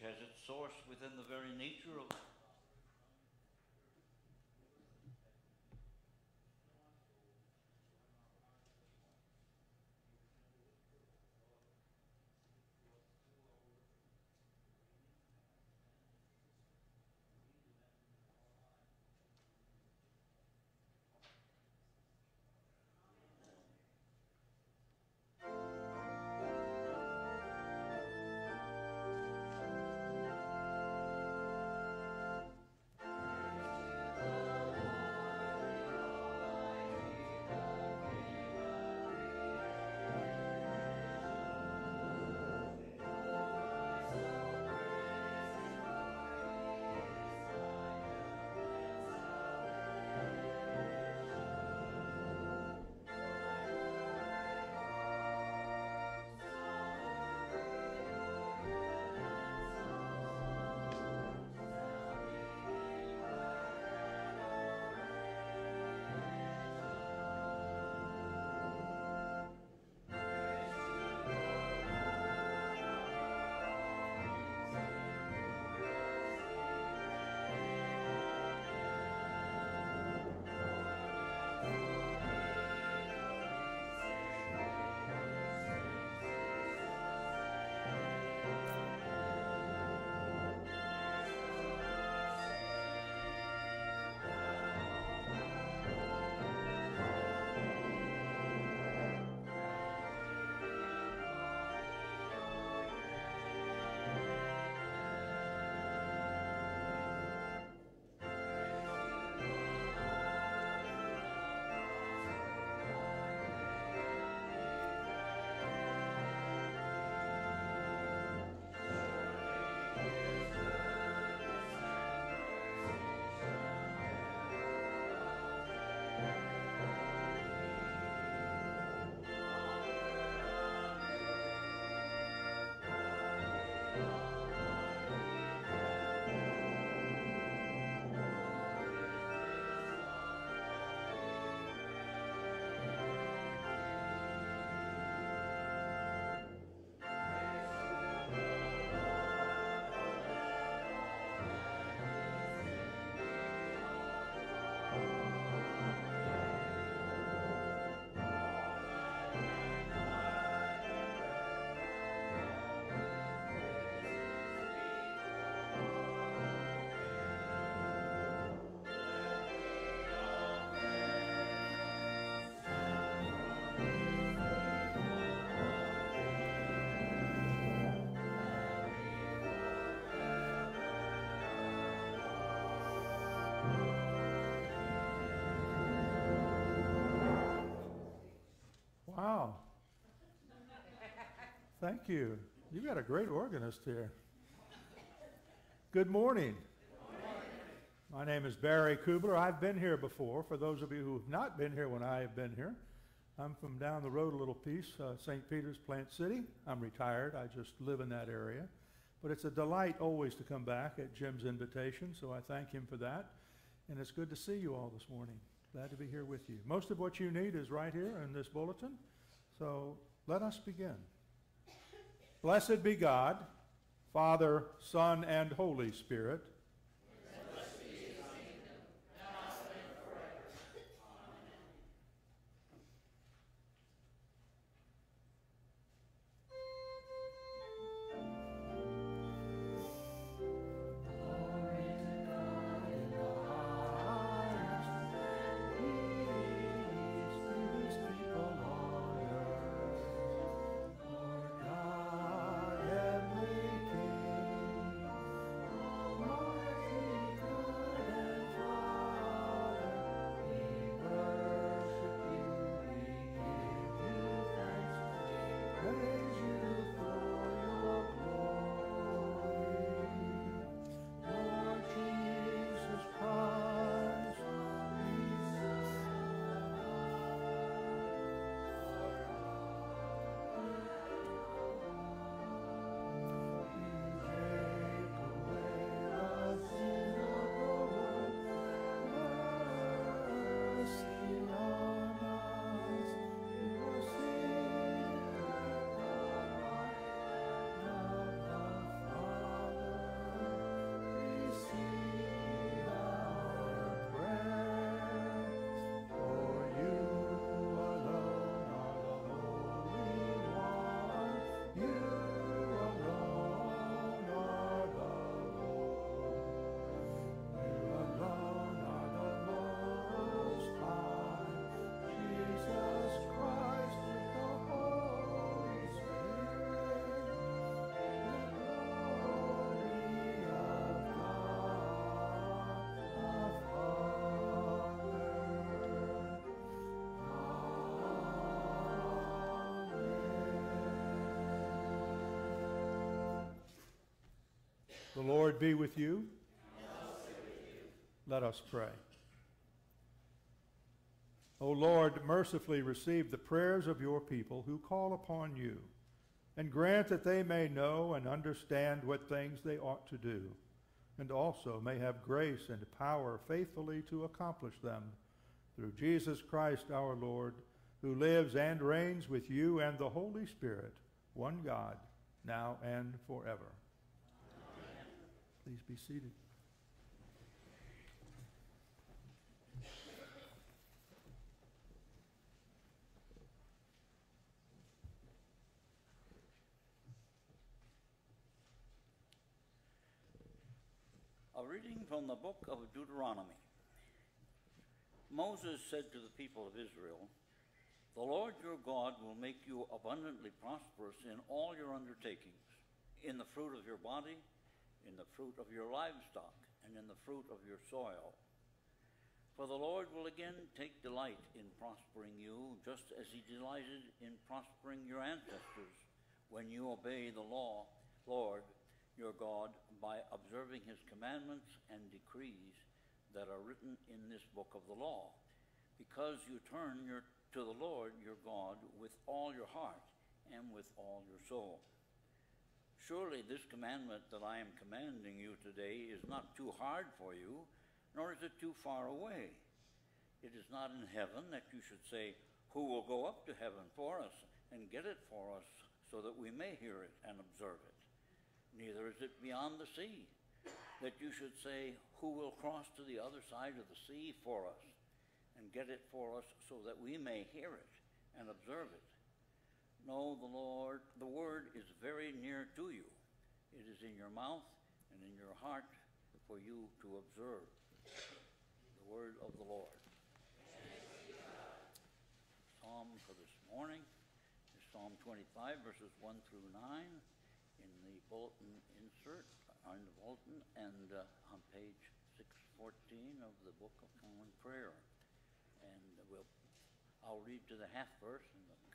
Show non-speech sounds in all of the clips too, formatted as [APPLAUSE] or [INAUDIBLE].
which has its source within the very nature of Thank you. You've got a great organist here. Good morning. My name is Barry Kubler. I've been here before. For those of you who have not been here when I have been here, I'm from down the road a little piece, uh, St. Peter's, Plant City. I'm retired. I just live in that area. But it's a delight always to come back at Jim's invitation, so I thank him for that. And it's good to see you all this morning. Glad to be here with you. Most of what you need is right here in this bulletin. So let us begin. Blessed be God, Father, Son, and Holy Spirit. The Lord be with you. Let us pray. O Lord, mercifully receive the prayers of your people who call upon you, and grant that they may know and understand what things they ought to do, and also may have grace and power faithfully to accomplish them, through Jesus Christ our Lord, who lives and reigns with you and the Holy Spirit, one God, now and forever. Please be seated. A reading from the book of Deuteronomy. Moses said to the people of Israel, The Lord your God will make you abundantly prosperous in all your undertakings, in the fruit of your body, in the fruit of your livestock, and in the fruit of your soil. For the Lord will again take delight in prospering you, just as he delighted in prospering your ancestors when you obey the law, Lord your God by observing his commandments and decrees that are written in this book of the law, because you turn your, to the Lord your God with all your heart and with all your soul. Surely this commandment that I am commanding you today is not too hard for you, nor is it too far away. It is not in heaven that you should say, Who will go up to heaven for us and get it for us, so that we may hear it and observe it? neither is it beyond the sea, that you should say, Who will cross to the other side of the sea for us, and get it for us, so that we may hear it and observe it? No, the Lord, the word is very near to you. It is in your mouth and in your heart for you to observe. The word of the Lord. Psalm for this morning is Psalm 25, verses 1 through 9 in the bulletin insert on the bulletin and uh, on page 614 of the Book of Common Prayer. And we'll, I'll read to the half verse and the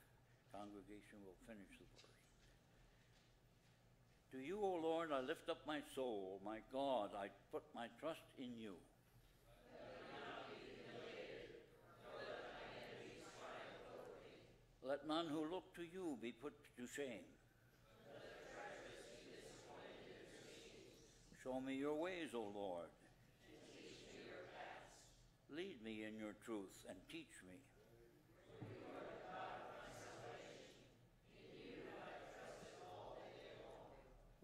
congregation will finish the verse. To you, O Lord, I lift up my soul. My God, I put my trust in you. Let none who look to you be put to shame. Show me your ways, O Lord. Me Lead me in your truth and teach me.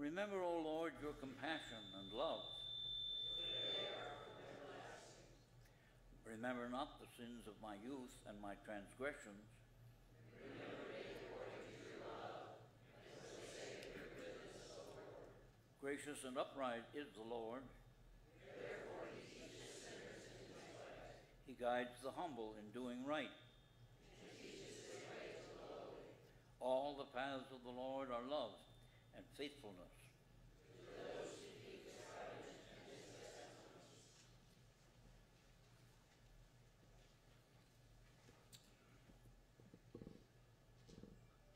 Remember, O Lord, your compassion and love. Remember not the sins of my youth and my transgressions Gracious and upright is the Lord. He, guides the humble in doing right. All the paths of the Lord are love and faithfulness.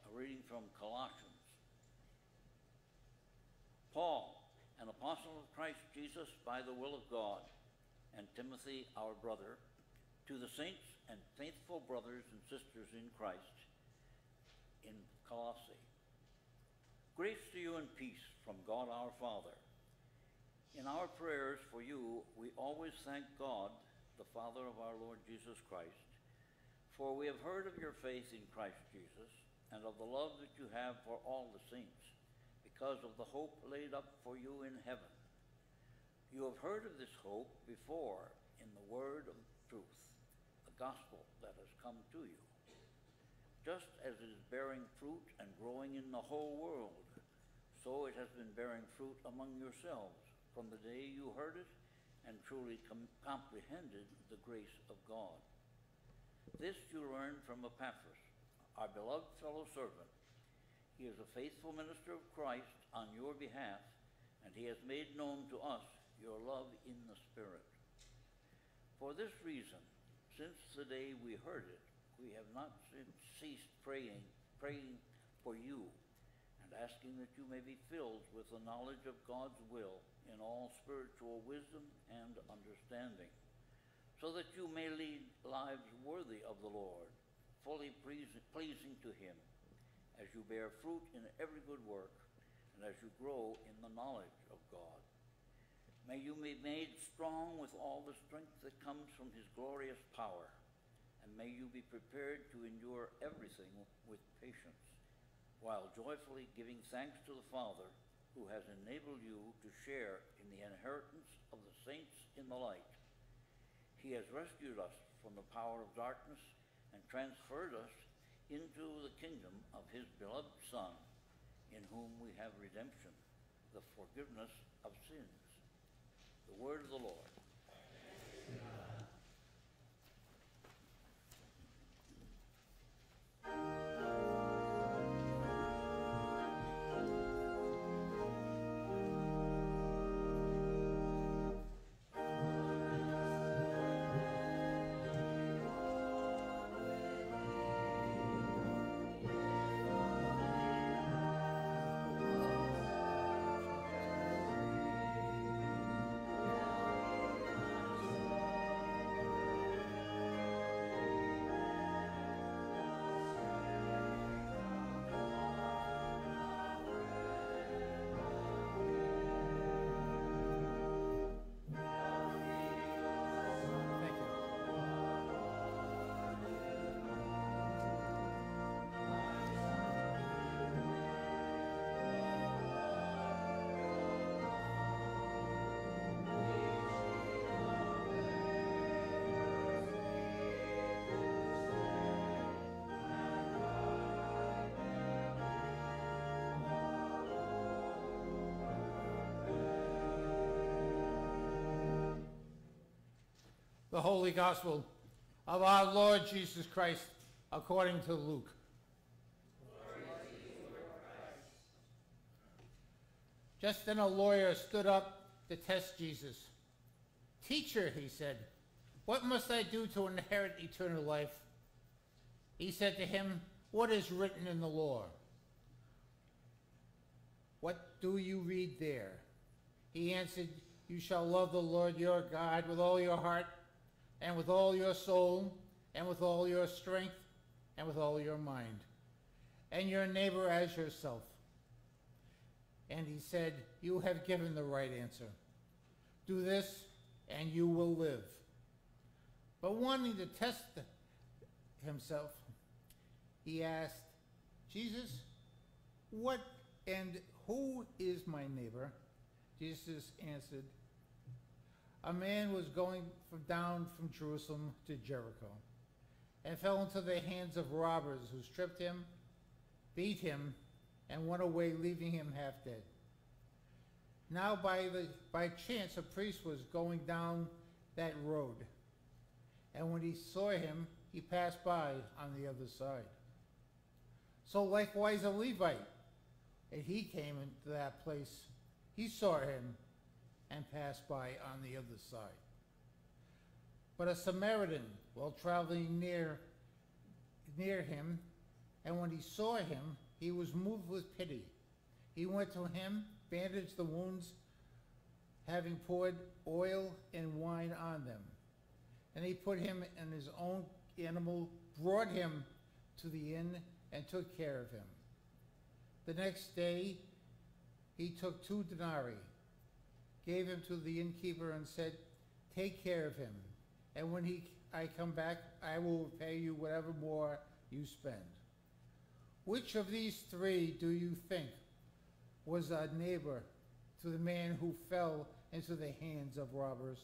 A reading from Colossians. Paul, an apostle of Christ Jesus by the will of God, and Timothy, our brother, to the saints and faithful brothers and sisters in Christ in Colossae. Grace to you and peace from God our Father. In our prayers for you, we always thank God, the Father of our Lord Jesus Christ, for we have heard of your faith in Christ Jesus and of the love that you have for all the saints because of the hope laid up for you in heaven. You have heard of this hope before in the word of truth, the gospel that has come to you. Just as it is bearing fruit and growing in the whole world, so it has been bearing fruit among yourselves from the day you heard it and truly com- comprehended the grace of God. This you learned from Epaphras, our beloved fellow servant he is a faithful minister of Christ on your behalf, and he has made known to us your love in the Spirit. For this reason, since the day we heard it, we have not ceased praying, praying for you, and asking that you may be filled with the knowledge of God's will in all spiritual wisdom and understanding, so that you may lead lives worthy of the Lord, fully pleas- pleasing to Him, as you bear fruit in every good work, and as you grow in the knowledge of God. May you be made strong with all the strength that comes from His glorious power, and may you be prepared to endure everything with patience while joyfully giving thanks to the Father who has enabled you to share in the inheritance of the saints in the light. He has rescued us from the power of darkness and transferred us into the kingdom of his beloved Son, in whom we have redemption, the forgiveness of sins. The word of the Lord. The Holy Gospel of our Lord Jesus Christ according to Luke. Just then a lawyer stood up to test Jesus. Teacher, he said, what must I do to inherit eternal life? He said to him, What is written in the law? What do you read there? He answered, You shall love the Lord your God with all your heart, and with all your soul, and with all your strength, and with all your mind, and your neighbor as yourself. And he said, You have given the right answer. Do this, and you will live. But wanting to test himself, he asked, Jesus, what and who is my neighbor? Jesus answered, A man was going from down from Jerusalem to Jericho and fell into the hands of robbers who stripped him, beat him, and went away, leaving him half dead. Now, by, the, by chance, a priest was going down that road, and when he saw him, he passed by on the other side. So likewise a Levite, and he came into that place, he saw him and passed by on the other side. But a Samaritan, while traveling near, near him, and when he saw him, he was moved with pity. He went to him, bandaged the wounds, having poured oil and wine on them. And he put him in his own animal, brought him to the inn, and took care of him. The next day, he took two denarii, gave him to the innkeeper, and said, Take care of him, and when he, I come back, I will pay you whatever more you spend. Which of these three do you think was a neighbor to the man who fell into the hands of robbers?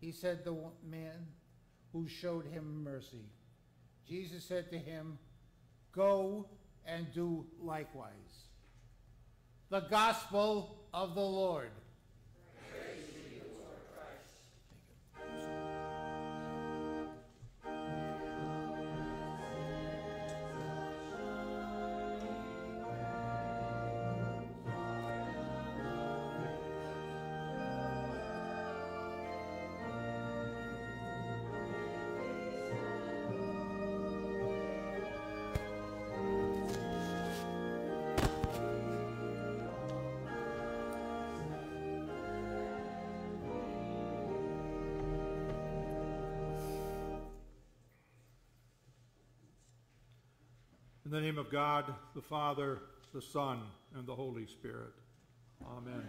He said, The man who showed him mercy. Jesus said to him, Go and do likewise. The Gospel of the Lord. The name of God, the Father, the Son, and the Holy Spirit. Amen.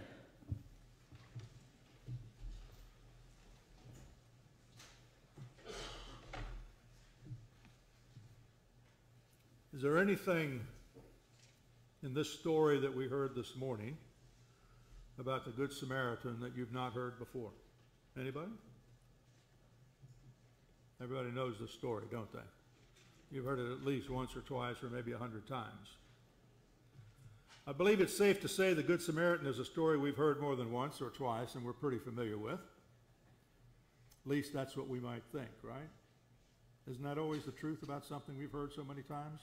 Is there anything in this story that we heard this morning about the Good Samaritan that you've not heard before? Anybody? Everybody knows the story, don't they? You've heard it at least once or twice or maybe a hundred times. I believe it's safe to say the Good Samaritan is a story we've heard more than once or twice and we're pretty familiar with. At least that's what we might think, right? Isn't that always the truth about something we've heard so many times?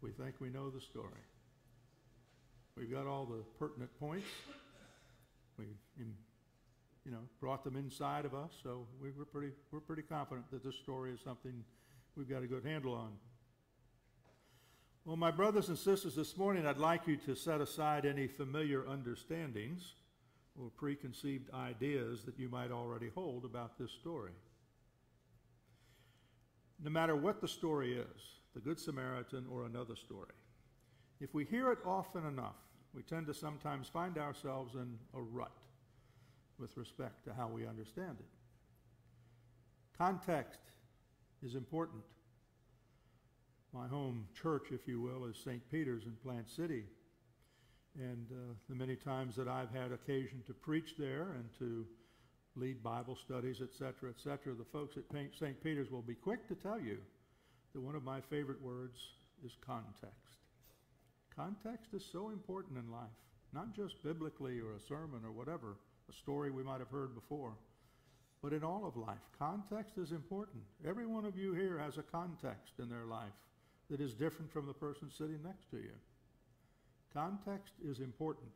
We think we know the story. We've got all the pertinent points. We've, you know, brought them inside of us, so we were pretty, we're pretty confident that this story is something we've got a good handle on. Well, my brothers and sisters, this morning I'd like you to set aside any familiar understandings or preconceived ideas that you might already hold about this story. No matter what the story is, the Good Samaritan or another story, if we hear it often enough, we tend to sometimes find ourselves in a rut with respect to how we understand it. Context is important. My home church, if you will, is St. Peter's in Plant City. And uh, the many times that I've had occasion to preach there and to lead Bible studies, etc., etc., the folks at St. Peter's will be quick to tell you that one of my favorite words is context. Context is so important in life, not just biblically or a sermon or whatever, a story we might have heard before, but in all of life. Context is important. Every one of you here has a context in their life that is different from the person sitting next to you. Context is important.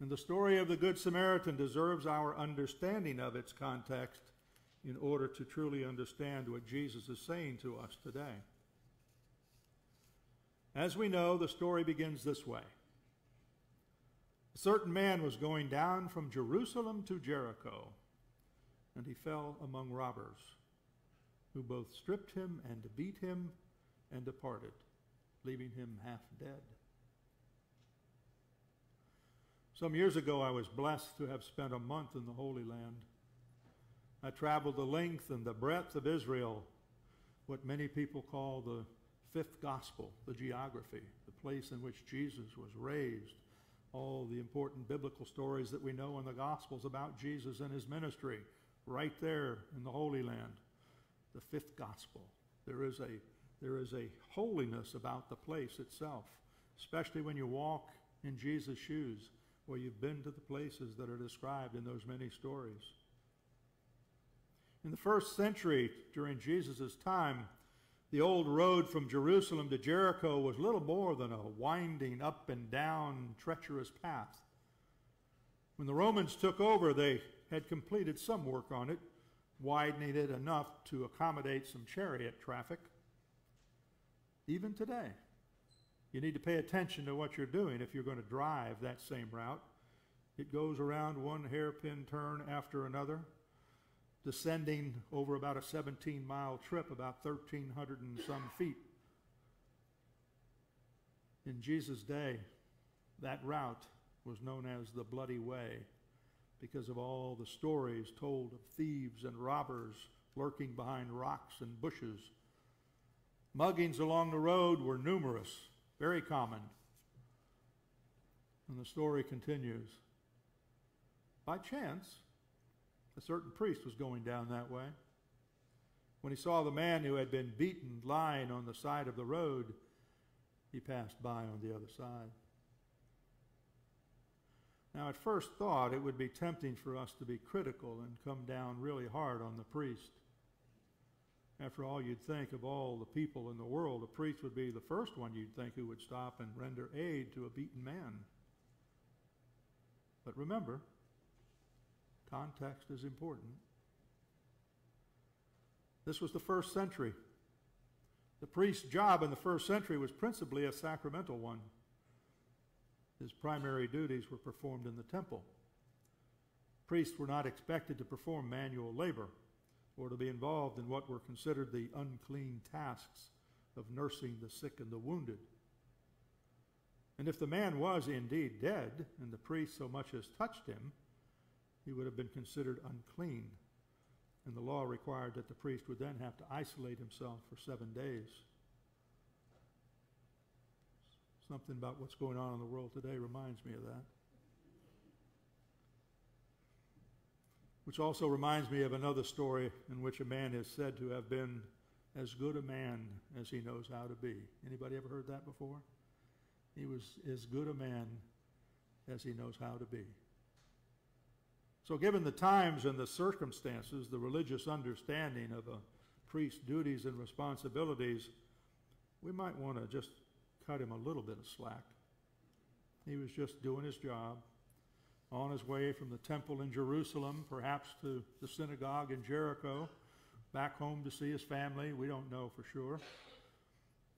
And the story of the Good Samaritan deserves our understanding of its context in order to truly understand what Jesus is saying to us today. As we know, the story begins this way. A certain man was going down from Jerusalem to Jericho, and he fell among robbers, who both stripped him and beat him and departed, leaving him half dead. Some years ago, I was blessed to have spent a month in the Holy Land. I traveled the length and the breadth of Israel, what many people call the fifth gospel, the geography, the place in which Jesus was raised, all the important biblical stories that we know in the gospels about Jesus and his ministry, right there in the Holy Land. The fifth gospel. There is a there is a holiness about the place itself, especially when you walk in Jesus' shoes, where you've been to the places that are described in those many stories. In the first century, during Jesus' time, the old road from Jerusalem to Jericho was little more than a winding up and down treacherous path. When the Romans took over, they had completed some work on it, widening it enough to accommodate some chariot traffic. Even today, you need to pay attention to what you're doing if you're going to drive that same route. It goes around one hairpin turn after another descending over about a 17 mile trip, about 1,300 and some feet. In Jesus' day, that route was known as the Bloody Way because of all the stories told of thieves and robbers lurking behind rocks and bushes. Muggings along the road were numerous, very common. And the story continues. By chance, a certain priest was going down that way. When he saw the man who had been beaten lying on the side of the road, he passed by on the other side. Now, at first thought, it would be tempting for us to be critical and come down really hard on the priest. After all, you'd think of all the people in the world, the priest would be the first one you'd think who would stop and render aid to a beaten man. But remember, Context is important. This was the first century. The priest's job in the first century was principally a sacramental one. His primary duties were performed in the temple. Priests were not expected to perform manual labor or to be involved in what were considered the unclean tasks of nursing the sick and the wounded. And if the man was indeed dead, and the priest so much as touched him, he would have been considered unclean. And the law required that the priest would then have to isolate himself for seven days. Something about what's going on in the world today reminds me of that. Which also reminds me of another story in which a man is said to have been as good a man as he knows how to be. Anybody ever heard that before? He was as good a man as he knows how to be. So, given the times and the circumstances, the religious understanding of a priest's duties and responsibilities, we might want to just cut him a little bit of slack. He was just doing his job, on his way from the temple in Jerusalem, perhaps to the synagogue in Jericho, back home to see his family. We don't know for sure.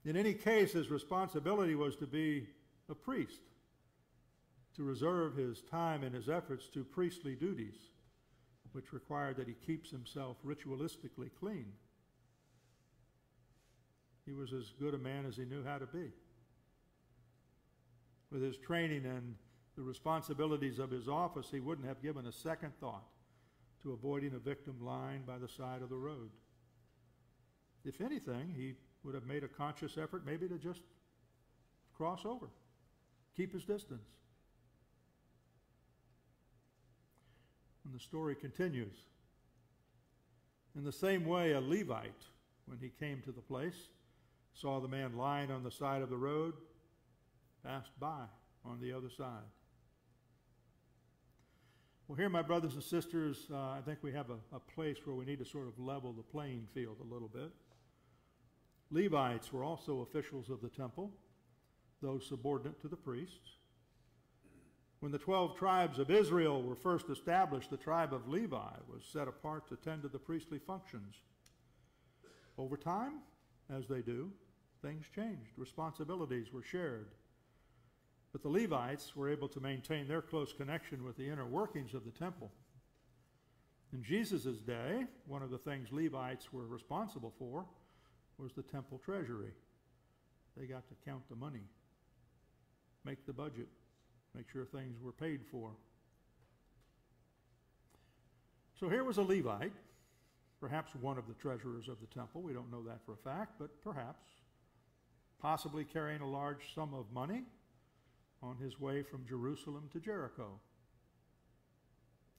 In any case, his responsibility was to be a priest, to reserve his time and his efforts to priestly duties, which required that he keeps himself ritualistically clean. He was as good a man as he knew how to be. With his training and the responsibilities of his office, he wouldn't have given a second thought to avoiding a victim lying by the side of the road. If anything, he would have made a conscious effort maybe to just cross over, keep his distance. And the story continues. In the same way, a Levite, when he came to the place, saw the man lying on the side of the road, passed by on the other side. Well, here, my brothers and sisters, uh, I think we have a, a place where we need to sort of level the playing field a little bit. Levites were also officials of the temple, those subordinate to the priests. When the 12 tribes of Israel were first established, the tribe of Levi was set apart to tend to the priestly functions. Over time, as they do, things changed. Responsibilities were shared. But the Levites were able to maintain their close connection with the inner workings of the temple. In Jesus' day, one of the things Levites were responsible for was the temple treasury. They got to count the money, make the budget, make sure things were paid for. So here was a Levite, perhaps one of the treasurers of the temple. We don't know that for a fact, but perhaps, possibly carrying a large sum of money on his way from Jerusalem to Jericho.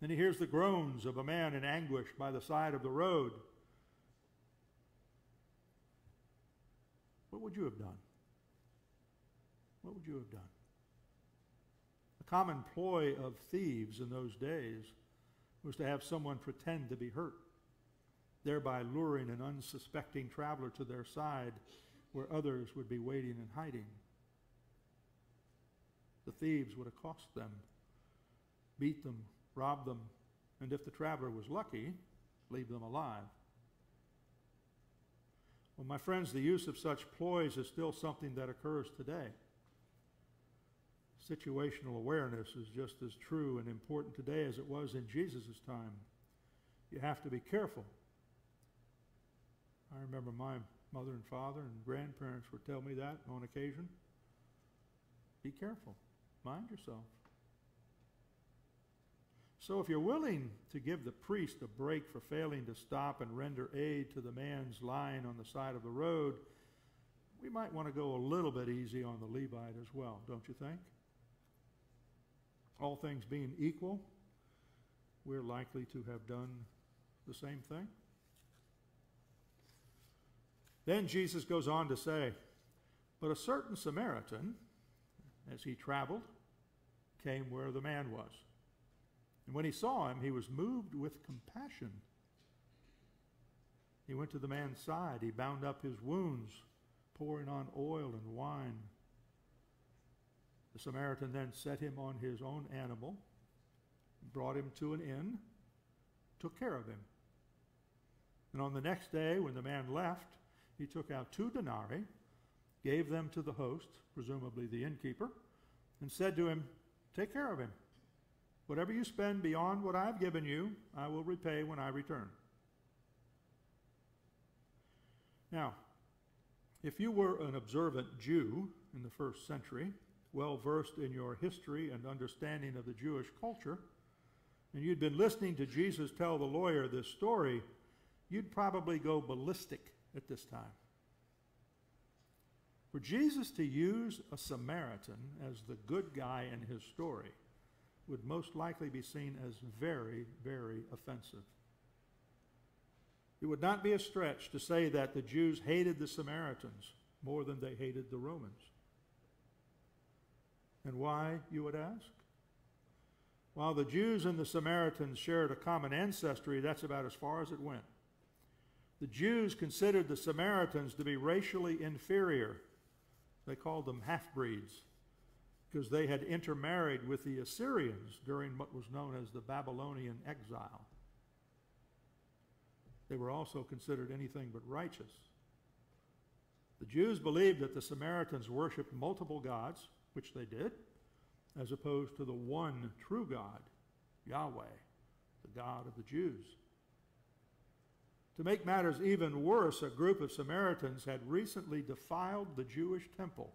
And he hears the groans of a man in anguish by the side of the road. What would you have done? What would you have done? A common ploy of thieves in those days was to have someone pretend to be hurt, thereby luring an unsuspecting traveler to their side where others would be waiting and hiding. The thieves would accost them, beat them, rob them, and if the traveler was lucky, leave them alive. Well, my friends, the use of such ploys is still something that occurs today. Situational awareness is just as true and important today as it was in Jesus' time. You have to be careful. I remember my mother and father and grandparents would tell me that on occasion. Be careful. Mind yourself. So, if you're willing to give the priest a break for failing to stop and render aid to the man's lying on the side of the road, we might want to go a little bit easy on the Levite as well, don't you think? All things being equal, we're likely to have done the same thing. Then Jesus goes on to say, But a certain Samaritan, as he traveled, came where the man was. And when he saw him, he was moved with compassion. He went to the man's side. He bound up his wounds, pouring on oil and wine. The Samaritan then set him on his own animal, brought him to an inn, took care of him. And on the next day, when the man left, he took out two denarii, gave them to the host, presumably the innkeeper, and said to him, Take care of him. Whatever you spend beyond what I've given you, I will repay when I return. Now, If you were an observant Jew in the first century, well versed in your history and understanding of the Jewish culture, and you'd been listening to Jesus tell the lawyer this story, you'd probably go ballistic at this time. For Jesus to use a Samaritan as the good guy in his story would most likely be seen as very, very offensive. It would not be a stretch to say that the Jews hated the Samaritans more than they hated the Romans. And why, you would ask? While the Jews and the Samaritans shared a common ancestry, that's about as far as it went. The Jews considered the Samaritans to be racially inferior. They called them half breeds because they had intermarried with the Assyrians during what was known as the Babylonian exile. They were also considered anything but righteous. The Jews believed that the Samaritans worshiped multiple gods, which they did, as opposed to the one true God, Yahweh, the God of the Jews. To make matters even worse, a group of Samaritans had recently defiled the Jewish temple.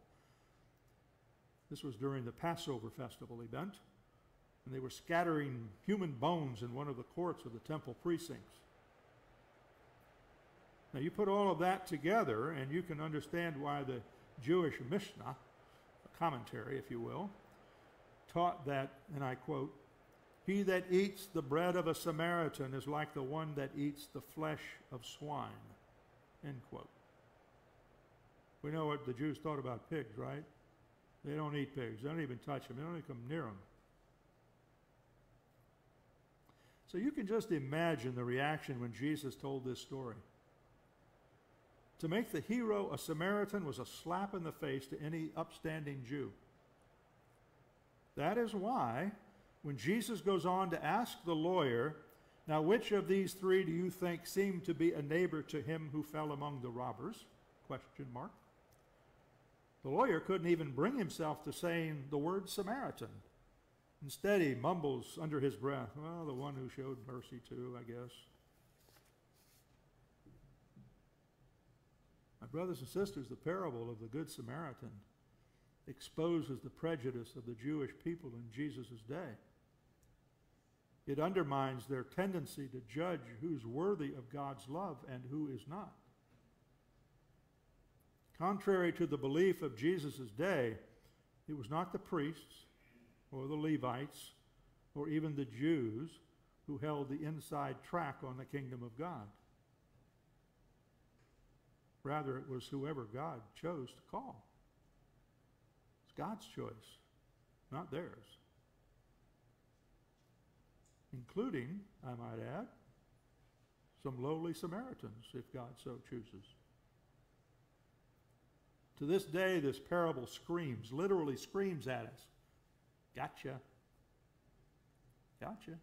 This was during the Passover festival event, and they were scattering human bones in one of the courts of the temple precincts. Now, you put all of that together, and you can understand why the Jewish Mishnah, a commentary, if you will, taught that, and I quote, He that eats the bread of a Samaritan is like the one that eats the flesh of swine. End quote. We know what the Jews thought about pigs, right? They don't eat pigs. They don't even touch them. They don't even come near them. So you can just imagine the reaction when Jesus told this story. To make the hero a Samaritan was a slap in the face to any upstanding Jew. That is why, when Jesus goes on to ask the lawyer, Now, which of these three do you think seemed to be a neighbor to him who fell among the robbers? Question mark. The lawyer couldn't even bring himself to saying the word Samaritan. Instead, he mumbles under his breath, Well, the one who showed mercy to, I guess. My brothers and sisters, the parable of the Good Samaritan exposes the prejudice of the Jewish people in Jesus' day. It undermines their tendency to judge who's worthy of God's love and who is not. Contrary to the belief of Jesus' day, it was not the priests or the Levites or even the Jews who held the inside track on the kingdom of God. Rather, it was whoever God chose to call. It's God's choice, not theirs. Including, I might add, some lowly Samaritans, if God so chooses. To this day, this parable screams, literally screams at us Gotcha. Gotcha.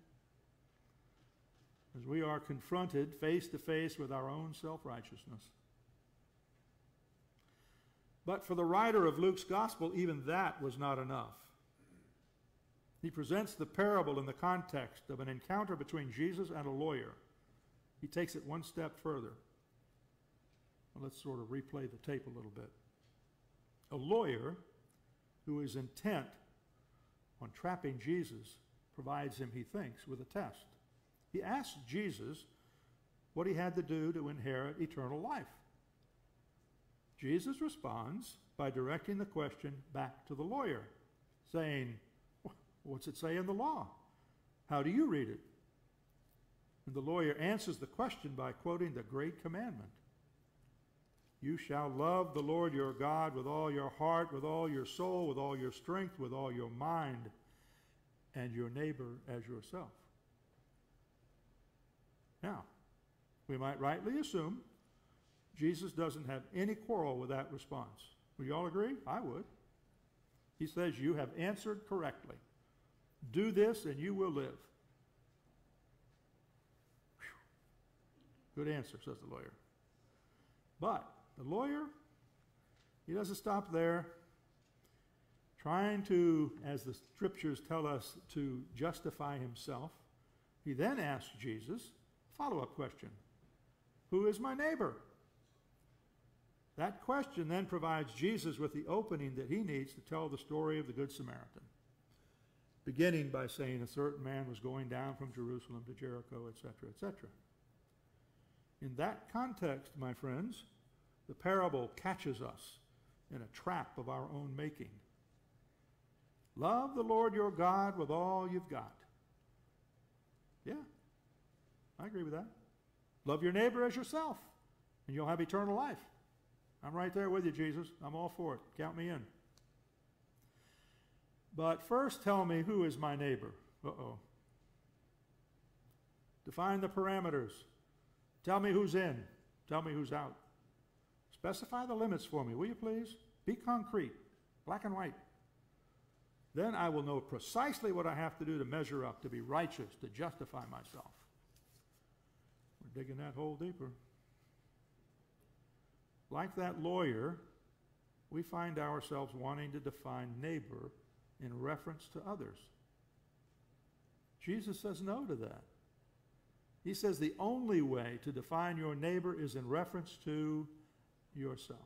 As we are confronted face to face with our own self righteousness. But for the writer of Luke's gospel, even that was not enough. He presents the parable in the context of an encounter between Jesus and a lawyer. He takes it one step further. Well, let's sort of replay the tape a little bit. A lawyer who is intent on trapping Jesus provides him, he thinks, with a test. He asks Jesus what he had to do to inherit eternal life. Jesus responds by directing the question back to the lawyer, saying, What's it say in the law? How do you read it? And the lawyer answers the question by quoting the great commandment You shall love the Lord your God with all your heart, with all your soul, with all your strength, with all your mind, and your neighbor as yourself. Now, we might rightly assume Jesus doesn't have any quarrel with that response. Would you all agree? I would. He says, You have answered correctly. Do this and you will live. Whew. Good answer, says the lawyer. But the lawyer, he doesn't stop there, trying to, as the scriptures tell us, to justify himself. He then asks Jesus, a follow up question Who is my neighbor? That question then provides Jesus with the opening that he needs to tell the story of the Good Samaritan. Beginning by saying a certain man was going down from Jerusalem to Jericho, etc., etc. In that context, my friends, the parable catches us in a trap of our own making. Love the Lord your God with all you've got. Yeah, I agree with that. Love your neighbor as yourself, and you'll have eternal life. I'm right there with you, Jesus. I'm all for it. Count me in. But first, tell me who is my neighbor. Uh oh. Define the parameters. Tell me who's in. Tell me who's out. Specify the limits for me, will you please? Be concrete, black and white. Then I will know precisely what I have to do to measure up, to be righteous, to justify myself. We're digging that hole deeper. Like that lawyer, we find ourselves wanting to define neighbor in reference to others. Jesus says no to that. He says the only way to define your neighbor is in reference to yourself.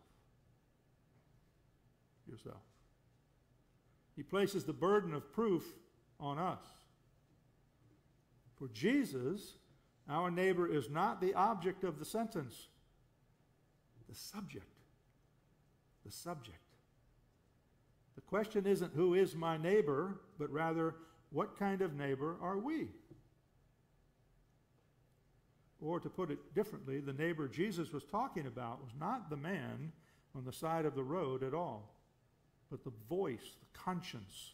Yourself. He places the burden of proof on us. For Jesus, our neighbor is not the object of the sentence, the subject. The subject. The question isn't who is my neighbor, but rather what kind of neighbor are we? Or to put it differently, the neighbor Jesus was talking about was not the man on the side of the road at all, but the voice, the conscience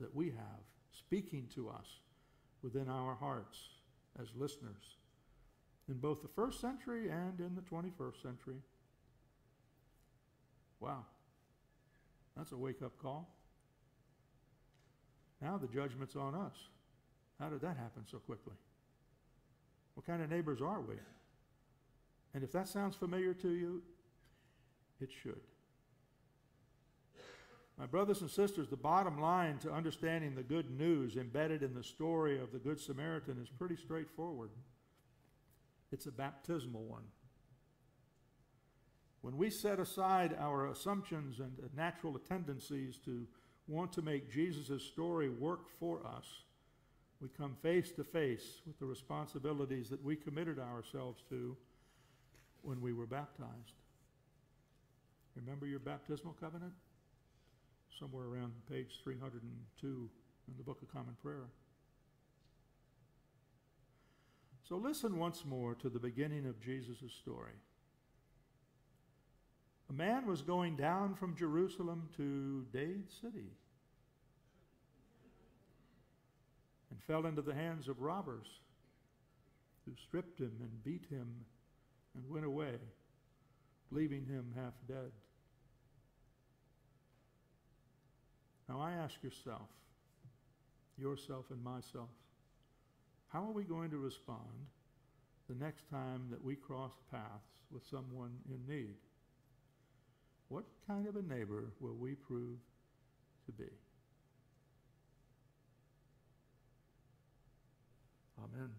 that we have speaking to us within our hearts as listeners in both the first century and in the 21st century. Wow. That's a wake up call. Now the judgment's on us. How did that happen so quickly? What kind of neighbors are we? And if that sounds familiar to you, it should. My brothers and sisters, the bottom line to understanding the good news embedded in the story of the Good Samaritan is pretty straightforward. It's a baptismal one. When we set aside our assumptions and natural tendencies to want to make Jesus' story work for us, we come face to face with the responsibilities that we committed ourselves to when we were baptized. Remember your baptismal covenant? Somewhere around page 302 in the Book of Common Prayer. So listen once more to the beginning of Jesus' story. A man was going down from Jerusalem to Dade City and fell into the hands of robbers who stripped him and beat him and went away, leaving him half dead. Now I ask yourself, yourself and myself, how are we going to respond the next time that we cross paths with someone in need? What kind of a neighbor will we prove to be? Amen.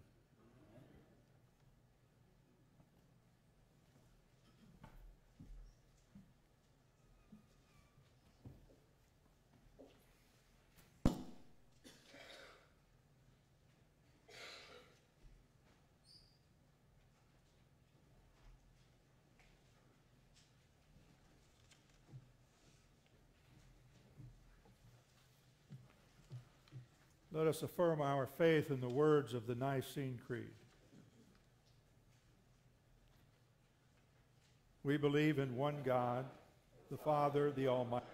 Let us affirm our faith in the words of the Nicene Creed. We believe in one God, the Father, the Almighty.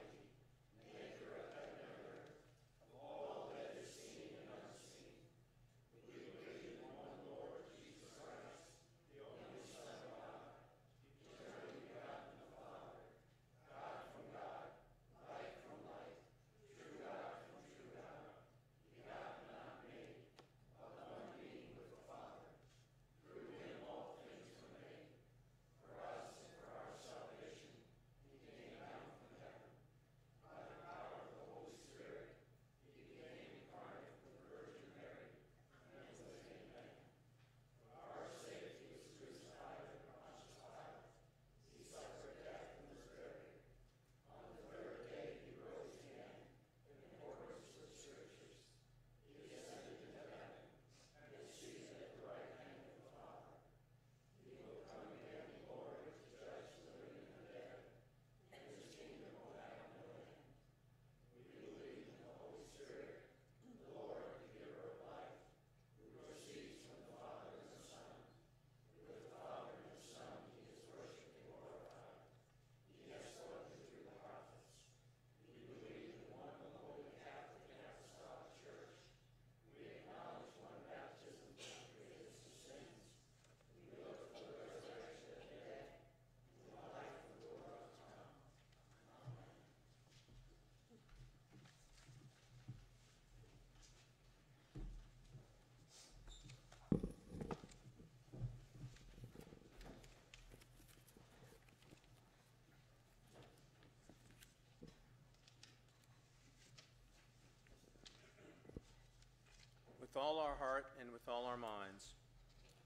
All our heart and with all our minds,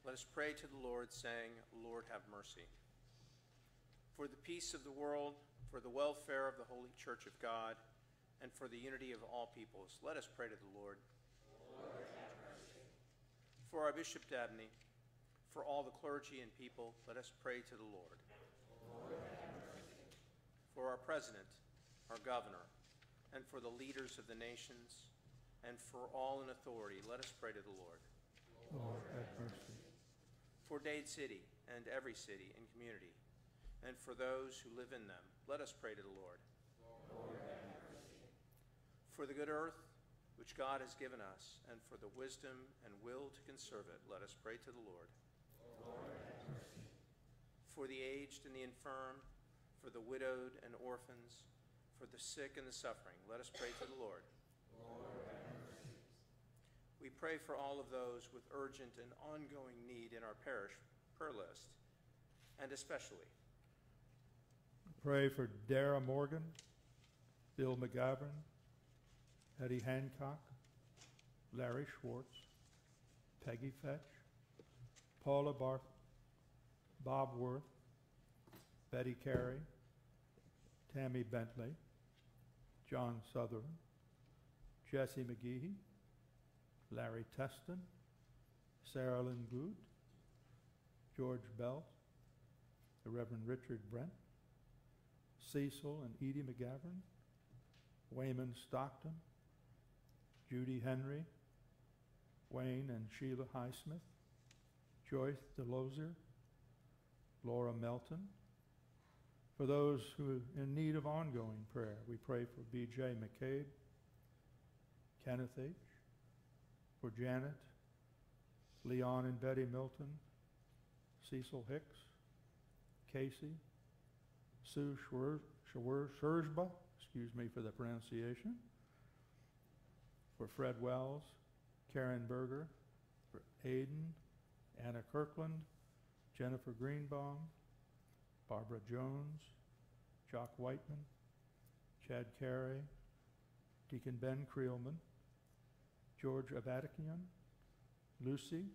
let us pray to the Lord, saying, Lord, have mercy. For the peace of the world, for the welfare of the Holy Church of God, and for the unity of all peoples, let us pray to the Lord. For our Bishop Dabney, for all the clergy and people, let us pray to the Lord. For our President, our Governor, and for the leaders of the nations, and for all in authority, let us pray to the Lord. Lord, have mercy. For Dade City and every city and community, and for those who live in them, let us pray to the Lord. For the good earth which God has given us, and for the wisdom and will to conserve it, let us pray to the Lord. For the aged and the infirm, for the widowed and orphans, for the sick and the suffering, let us pray to the Lord. We pray for all of those with urgent and ongoing need in our parish prayer list, and especially Pray for Dara Morgan, Bill McGovern, Eddie Hancock, Larry Schwartz, Peggy Fetch, Paula Barth, Bob Worth, Betty Carey, Tammy Bentley, John Sutherland, Jesse McGehee, Larry Teston, Sarah Lynn Good, George Bell, the Reverend Richard Brent, Cecil and Edie McGavern, Wayman Stockton, Judy Henry, Wayne and Sheila Highsmith, Joyce DeLozier, Laura Melton. For those who are in need of ongoing prayer, we pray for B.J. McCabe, Kenneth H., for Janet, Leon and Betty Milton, Cecil Hicks, Casey, Sue Schwer, excuse me for the pronunciation, for Fred Wells, Karen Berger, for Aiden, Anna Kirkland, Jennifer Greenbaum, Barbara Jones, Jock Whiteman, Chad Carey, Deacon Ben Creelman, George Avatikian, Lucy,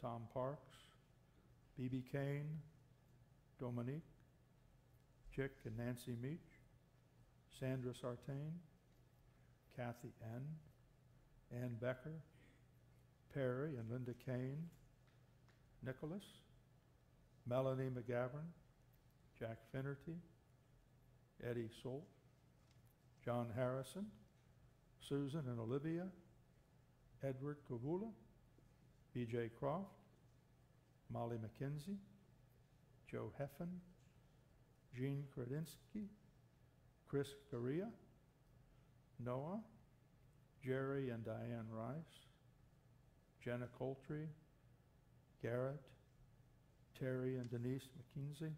Tom Parks, B.B. Kane, Dominique, Chick and Nancy Meach, Sandra Sartain, Kathy N., Ann Becker, Perry and Linda Kane, Nicholas, Melanie McGavern, Jack Finnerty, Eddie Solt, John Harrison, Susan and Olivia, Edward Kovula, B.J. Croft, Molly McKenzie, Joe Heffen, Jean Kredinsky, Chris Correa, Noah, Jerry and Diane Rice, Jenna Coltree, Garrett, Terry and Denise McKenzie,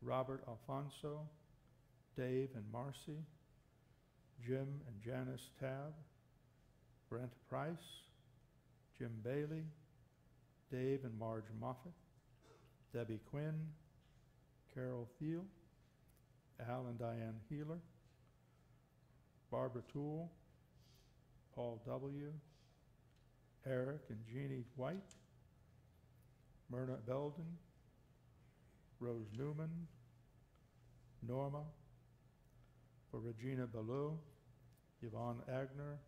Robert Alfonso, Dave and Marcy, Jim and Janice Tab, Brent Price, Jim Bailey, Dave and Marge Moffett, Debbie Quinn, Carol Thiel, Al and Diane Healer, Barbara Toole, Paul W., Eric and Jeannie White, Myrna Belden, Rose Newman, Norma, for Regina Ballou, Yvonne Agner,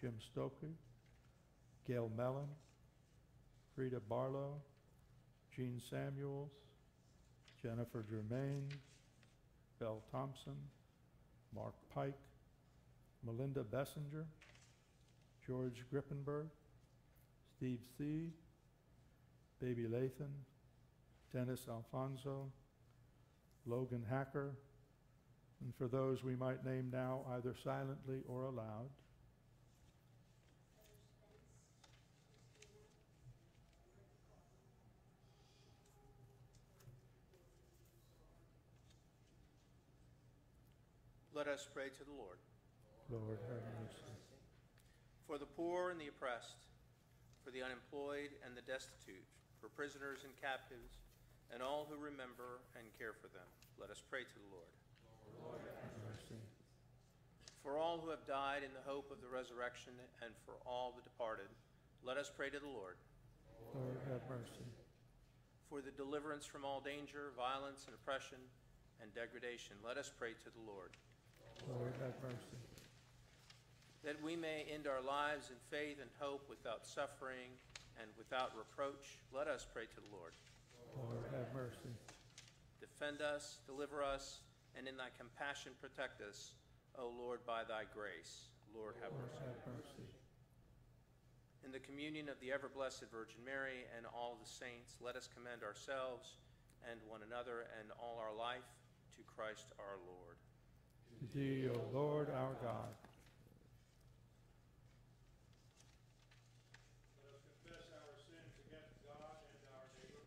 Jim Stokely, Gail Mellon, Frida Barlow, Jean Samuels, Jennifer Germain, Belle Thompson, Mark Pike, Melinda Bessinger, George Grippenberg, Steve C., Baby Lathan, Dennis Alfonso, Logan Hacker, and for those we might name now either silently or aloud. let us pray to the Lord. Lord, have mercy. For the poor and the oppressed, for the unemployed and the destitute, for prisoners and captives, and all who remember and care for them, let us pray to the Lord. Have mercy. For all who have died in the hope of the resurrection, and for all the departed, let us pray to the Lord. Lord, have mercy. For the deliverance from all danger, violence, and oppression, and degradation, let us pray to the Lord. Lord, have mercy. That we may end our lives in faith and hope without suffering and without reproach, let us pray to the Lord. Lord, have mercy. Defend us, deliver us, and in thy compassion protect us, O Lord, by thy grace. Lord, have Lord, mercy. have mercy. In the communion of the ever-blessed Virgin Mary and all the saints, let us commend ourselves and one another and all our life to Christ our Lord. To thee, O Lord, our God. Let us confess our sins against God and our neighbor.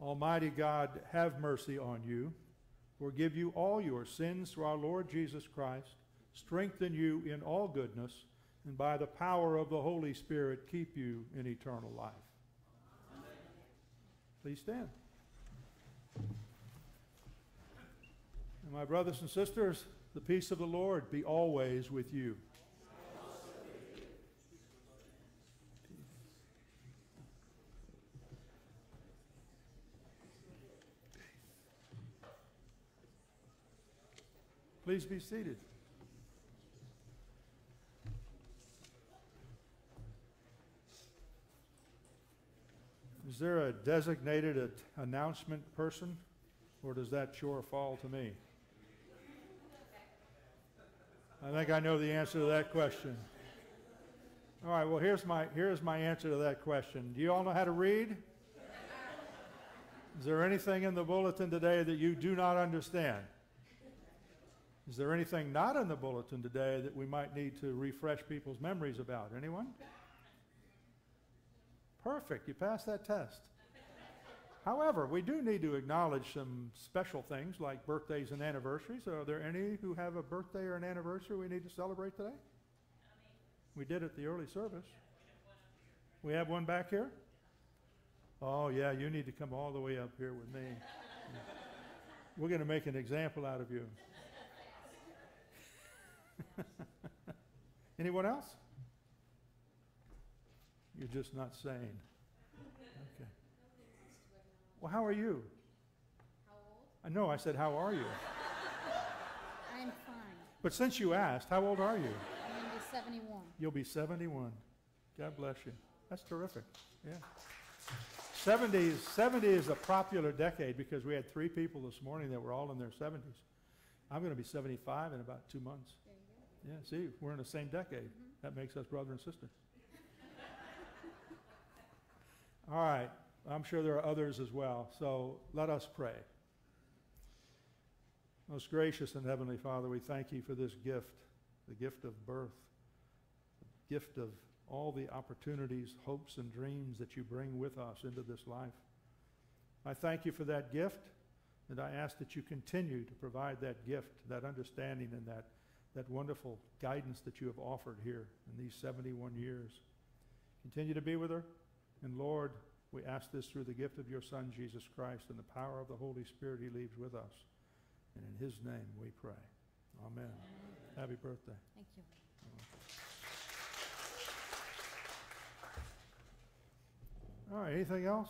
Almighty God, have mercy on you forgive you all your sins through our Lord Jesus Christ, strengthen you in all goodness, and by the power of the Holy Spirit keep you in eternal life. Amen. Please stand. And my brothers and sisters, the peace of the Lord be always with you. Please be seated. Is there a designated announcement person, or does that sure fall to me? I think I know the answer to that question. All right, well, here's my, here's my answer to that question. Do you all know how to read? Is there anything in the bulletin today that you do not understand? Is there anything not in the bulletin today that we might need to refresh people's memories about? Anyone? Perfect, you passed that test. However, we do need to acknowledge some special things like birthdays and anniversaries. Are there any who have a birthday or an anniversary we need to celebrate today? We did at the early service. We have one back here? Oh, yeah, you need to come all the way up here with me. We're going to make an example out of you. [LAUGHS] Anyone else? You're just not sane. Okay. Well, how are you? How old? I know, I said, how are you? [LAUGHS] I'm fine. But since you asked, how old are you? I'm gonna be 71. You'll be 71. God bless you. That's terrific. Yeah. 70 is, 70 is a popular decade because we had three people this morning that were all in their 70s. I'm going to be 75 in about two months. There you go. Yeah, see, we're in the same decade. Mm-hmm. That makes us brother and sister. [LAUGHS] All right, I'm sure there are others as well, so let us pray. Most gracious and heavenly Father, we thank you for this gift, the gift of birth, the gift of all the opportunities, hopes, and dreams that you bring with us into this life. I thank you for that gift, and I ask that you continue to provide that gift, that understanding, and that that wonderful guidance that you have offered here in these 71 years. Continue to be with her. And Lord, we ask this through the gift of your Son, Jesus Christ, and the power of the Holy Spirit he leaves with us. And in his name we pray. Amen. Happy birthday. Thank you. All right, anything else?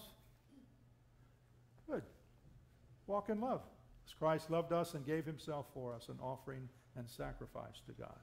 Good. Walk in love. As Christ loved us and gave himself for us, an offering and sacrifice to God.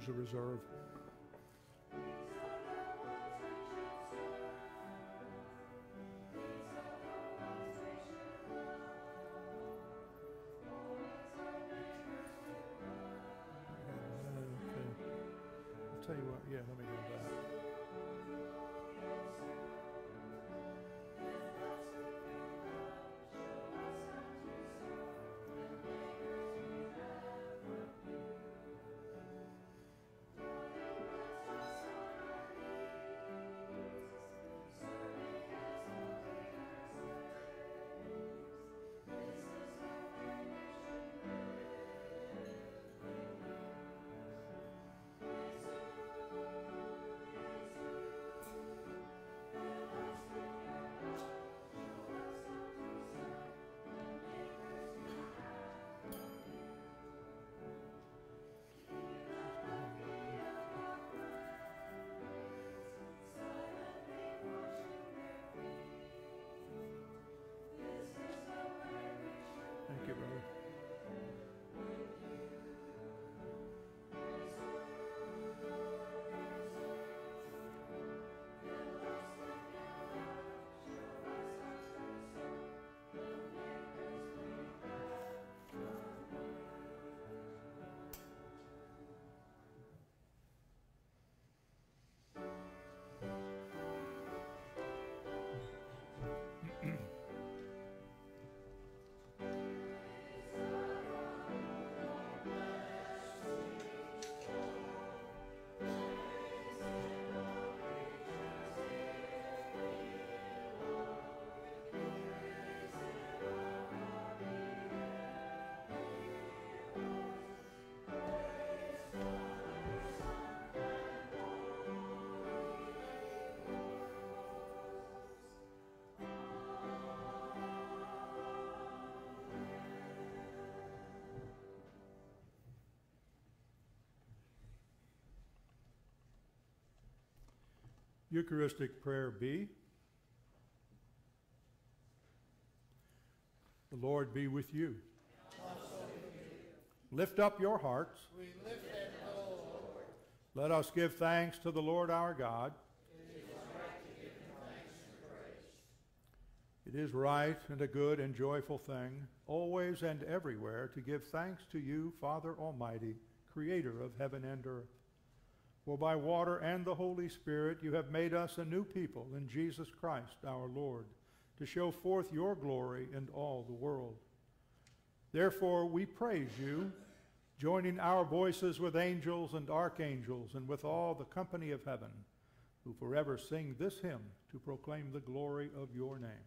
Use the reserve. Eucharistic prayer B. The Lord be with you. Lift up your hearts. Lord. Let us give thanks to the Lord our God. It is right and a good and joyful thing, always and everywhere, to give thanks to you, Father Almighty, Creator of heaven and earth. For by water and the Holy Spirit you have made us a new people in Jesus Christ our Lord, to show forth your glory in all the world. Therefore we praise you, joining our voices with angels and archangels and with all the company of heaven, who forever sing this hymn to proclaim the glory of your name.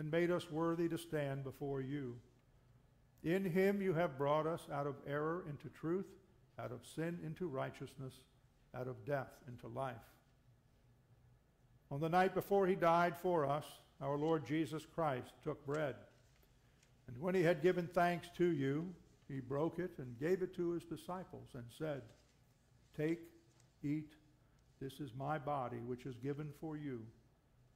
and made us worthy to stand before you. In him you have brought us out of error into truth, out of sin into righteousness, out of death into life. On the night before he died for us, our Lord Jesus Christ, took bread. And when he had given thanks to you, he broke it and gave it to his disciples and said, Take, eat, this is my body, which is given for you.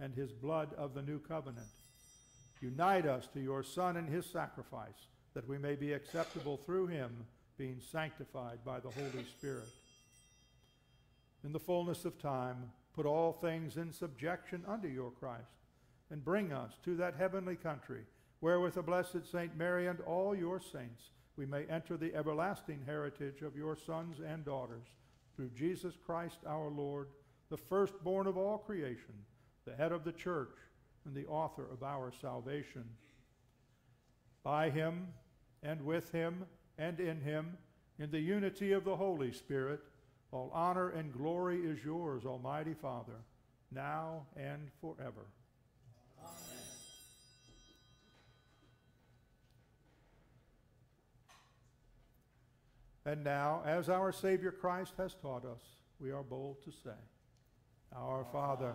and his blood of the new covenant. Unite us to your Son and his sacrifice, that we may be acceptable through him, being sanctified by the Holy Spirit. In the fullness of time, put all things in subjection unto your Christ, and bring us to that heavenly country, where with the blessed Saint Mary and all your saints we may enter the everlasting heritage of your sons and daughters, through Jesus Christ our Lord, the firstborn of all creation, the head of the church, and the author of our salvation. By him, and with him, and in him, in the unity of the Holy Spirit, all honor and glory is yours, Almighty Father, now and forever. Amen. And now, as our Savior Christ has taught us, we are bold to say, Our Father,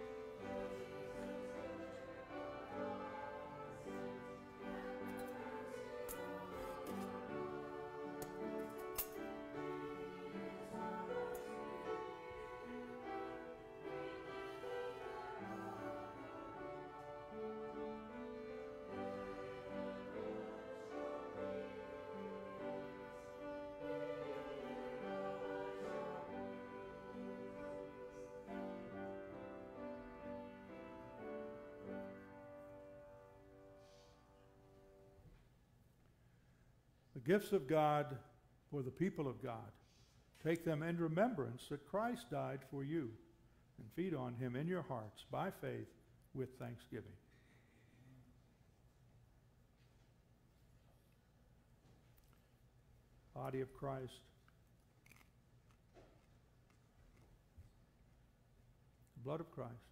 the gifts of God for the people of God. Take them in remembrance that Christ died for you, and feed on him in your hearts by faith with thanksgiving. Body of Christ. Blood of Christ.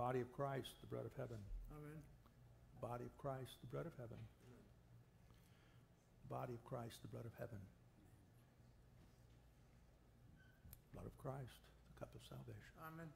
Body of Christ, the bread of heaven. Amen. Body of Christ, the bread of heaven. Body of Christ, the bread of heaven. Blood of Christ, the cup of salvation. Amen.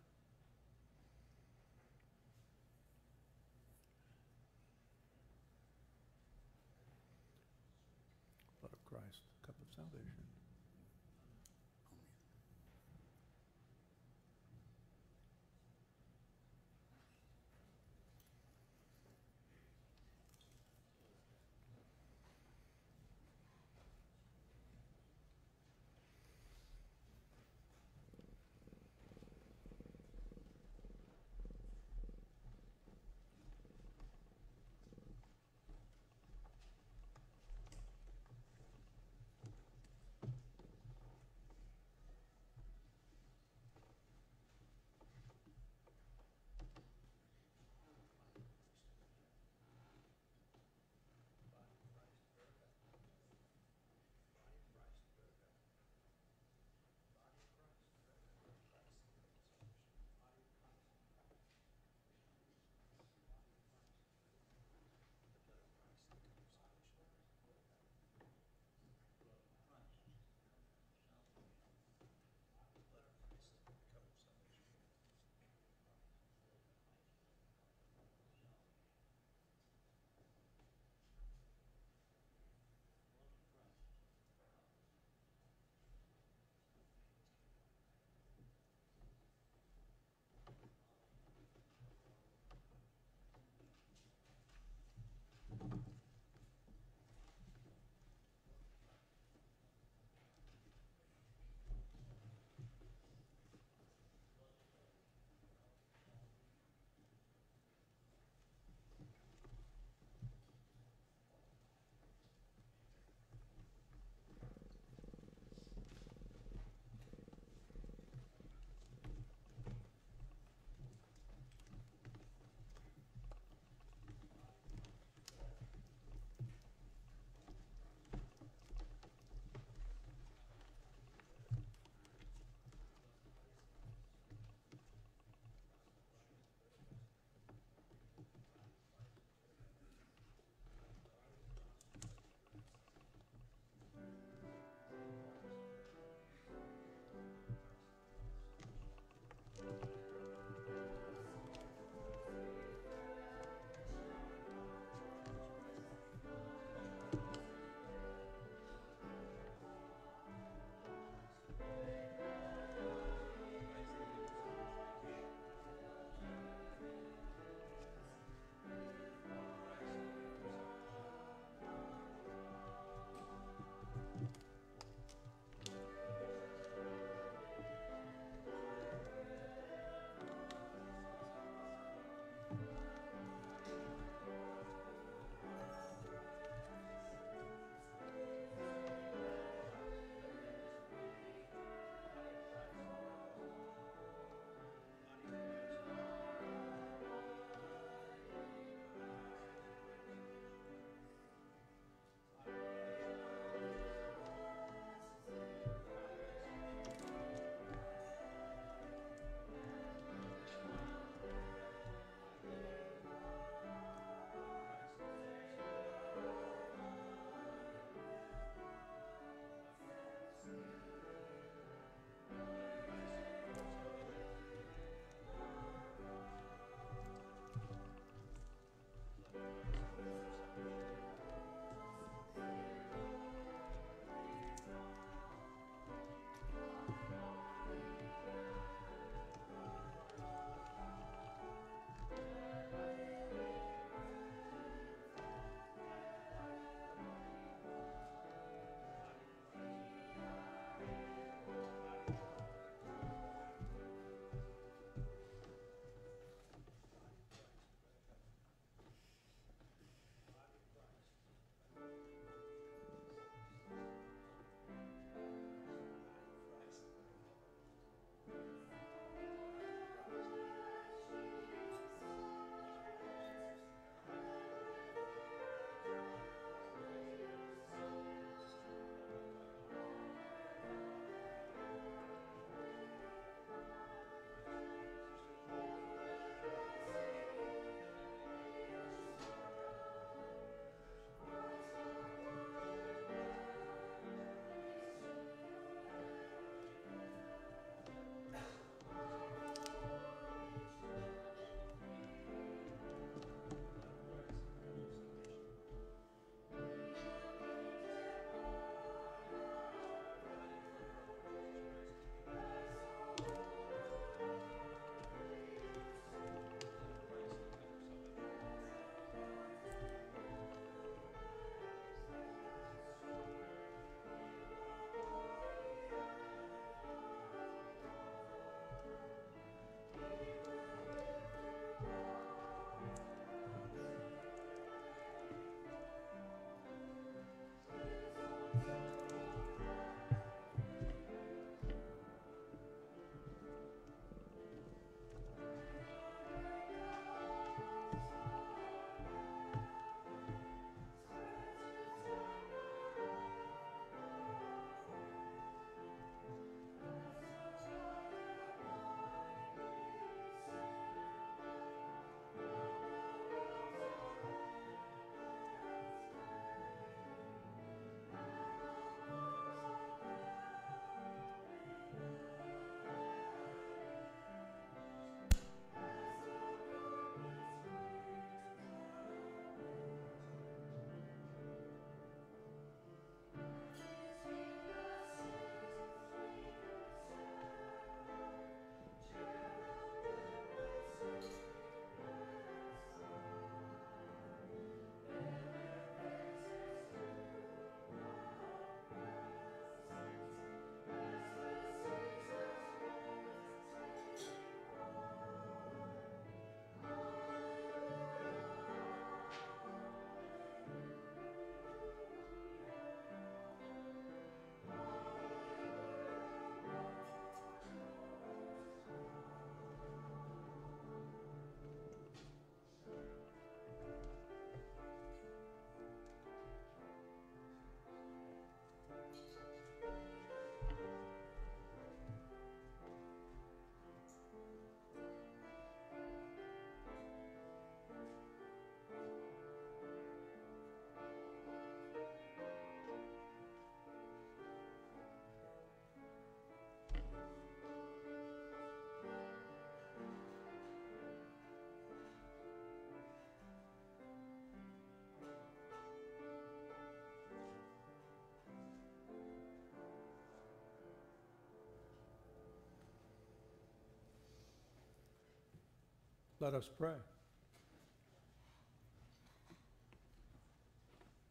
Let us pray.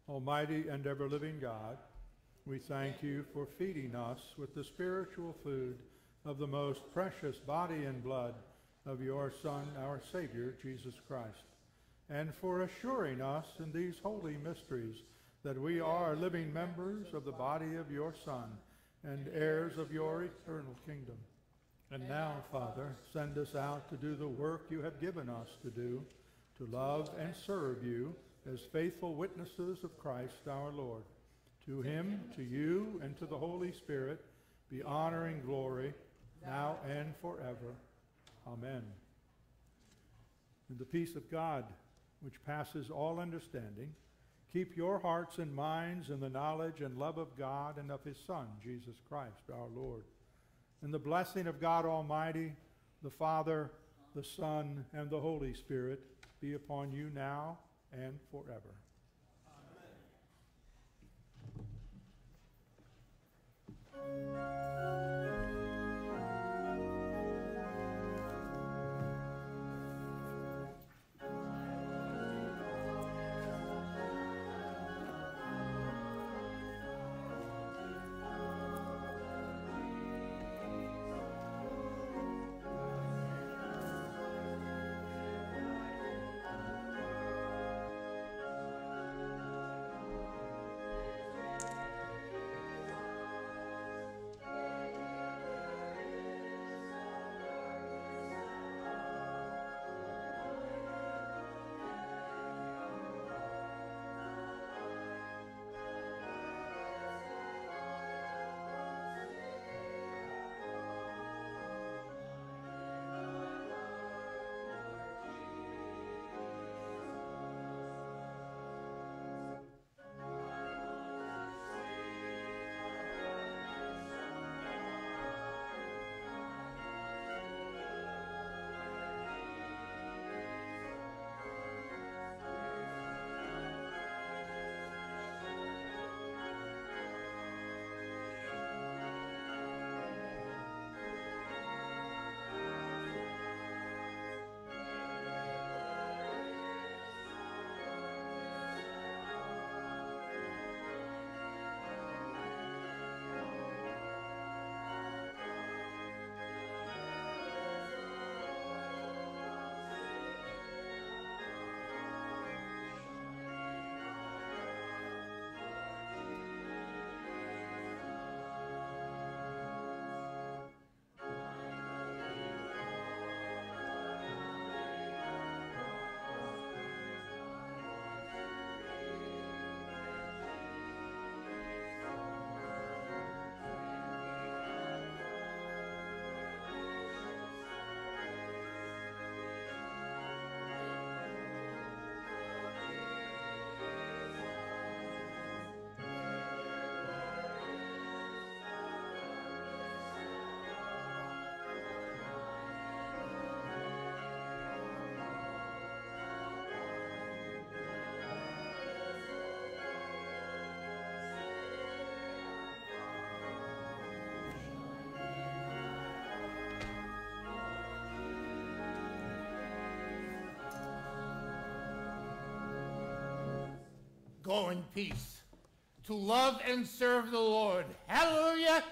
Almighty and ever living God, we thank you for feeding us with the spiritual food of the most precious body and blood of your Son, our Savior, Jesus Christ, and for assuring us in these holy mysteries that we are living members of the body of your Son and heirs of your eternal kingdom. And now, Father, send us out to do the work you have given us to do, to love and serve you as faithful witnesses of Christ our Lord. To him, to you, and to the Holy Spirit be honor and glory, now and forever. Amen. And the peace of God, which passes all understanding, keep your hearts and minds in the knowledge and love of God and of his Son, Jesus Christ our Lord. And the blessing of God Almighty, the Father, the Son, and the Holy Spirit be upon you now and forever. Go in peace to love and serve the Lord. Hallelujah!